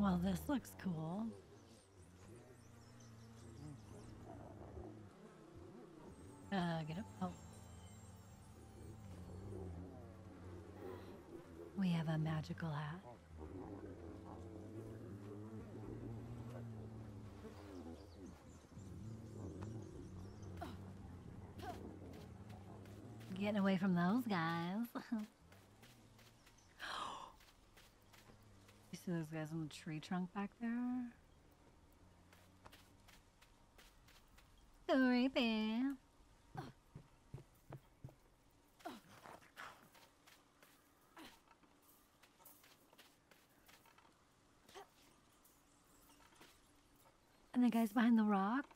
Well, this looks cool. Uh, get up. Oh. We have a magical hat. Getting away from those guys. those guys in the tree trunk back there? Creepy. And the guys behind the rocks?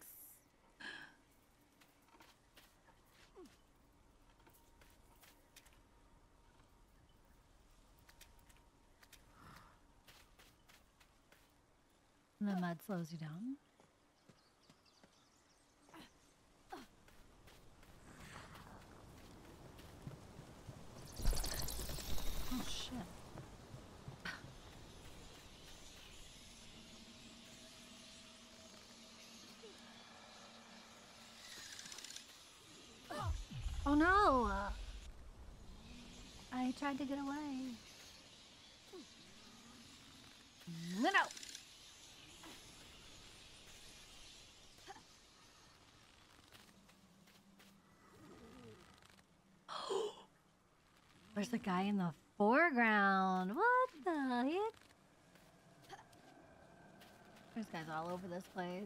And the mud slows you down. Oh. Oh no! I tried to get away. No, There's a guy in the foreground. What the heck? There's guys all over this place.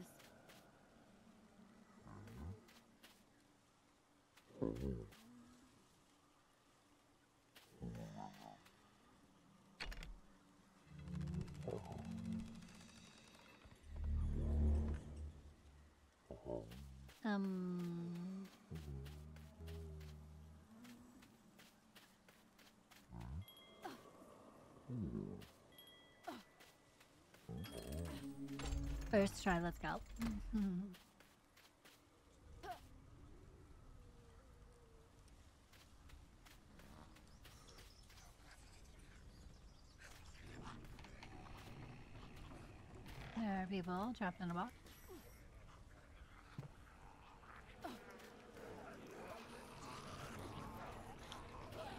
Um. First try, let's go. There are people trapped in a box.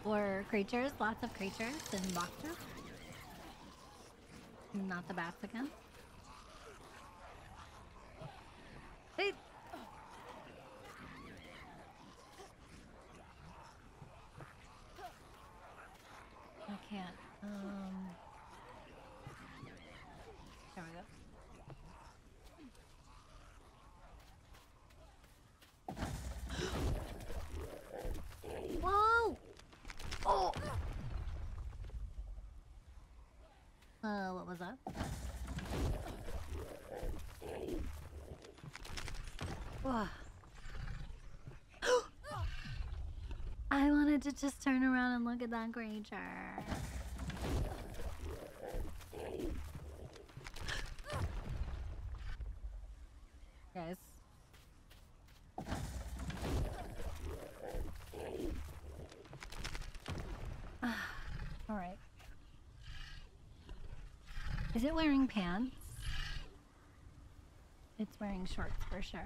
Or creatures, lots of creatures in boxes. Not the bats again. Can't. Um. There we go. Whoa! Oh! Uh, what was that? Whoa. I wanted to just turn around and look at that creature. Guys. Ah, all right. Is it wearing pants? It's wearing shorts for sure.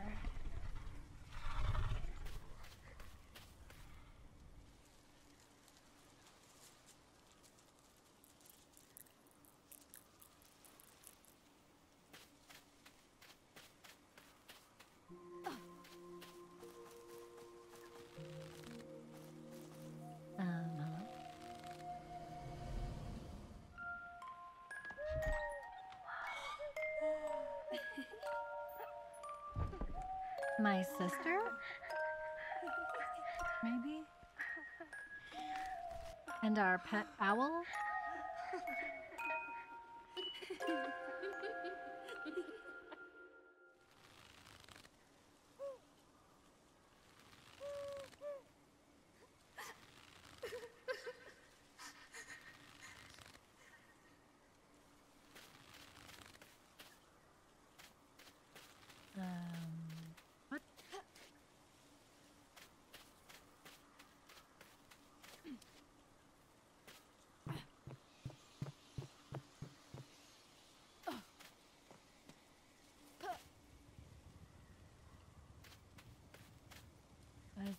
My sister? Maybe? And our pet owl?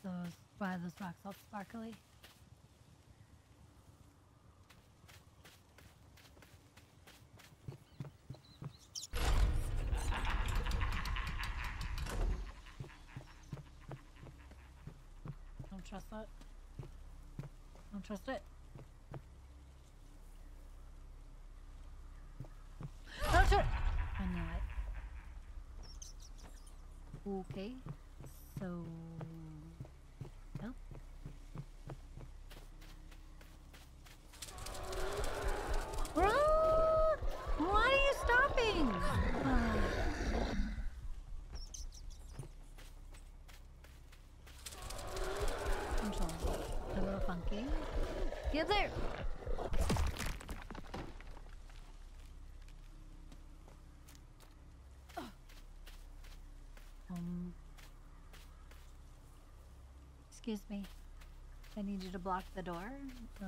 Those why those rocks all sparkly? Don't trust that. Don't trust it. Don't trust I knew it. Okay. So no. Run! Why are you stopping? Control. A little funky. Get there! Um. Excuse me. I need you to block the door. Uh.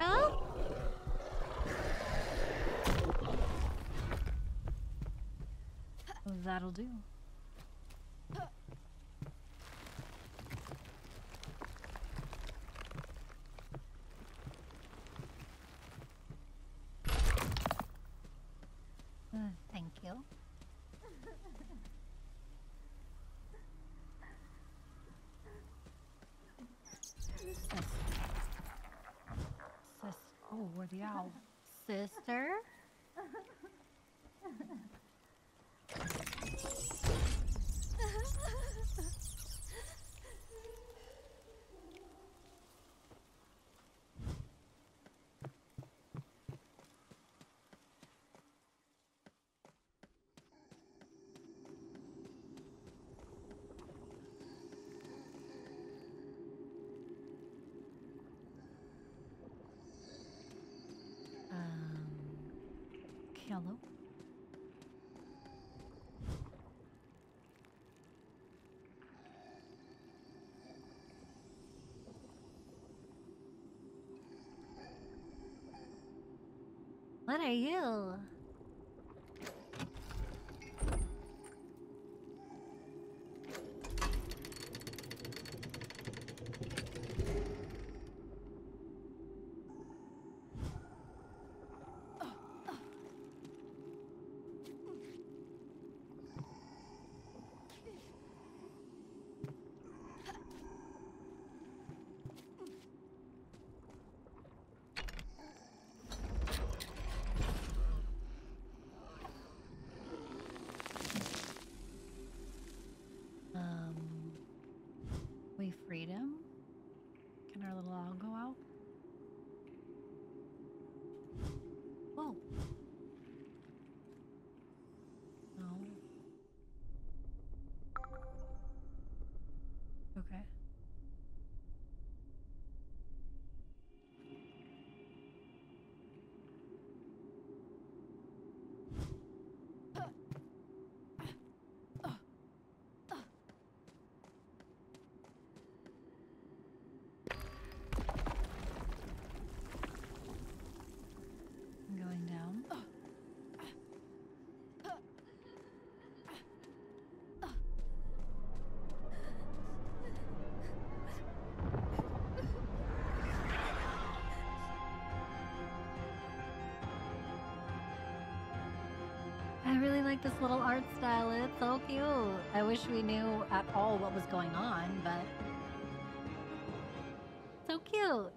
Oh? That'll do. Uh, thank you. Sis. Oh, where'd the owl? Sister? hello? What are you? Really like this little art style. It's so cute. I wish we knew at all what was going on, but so cute.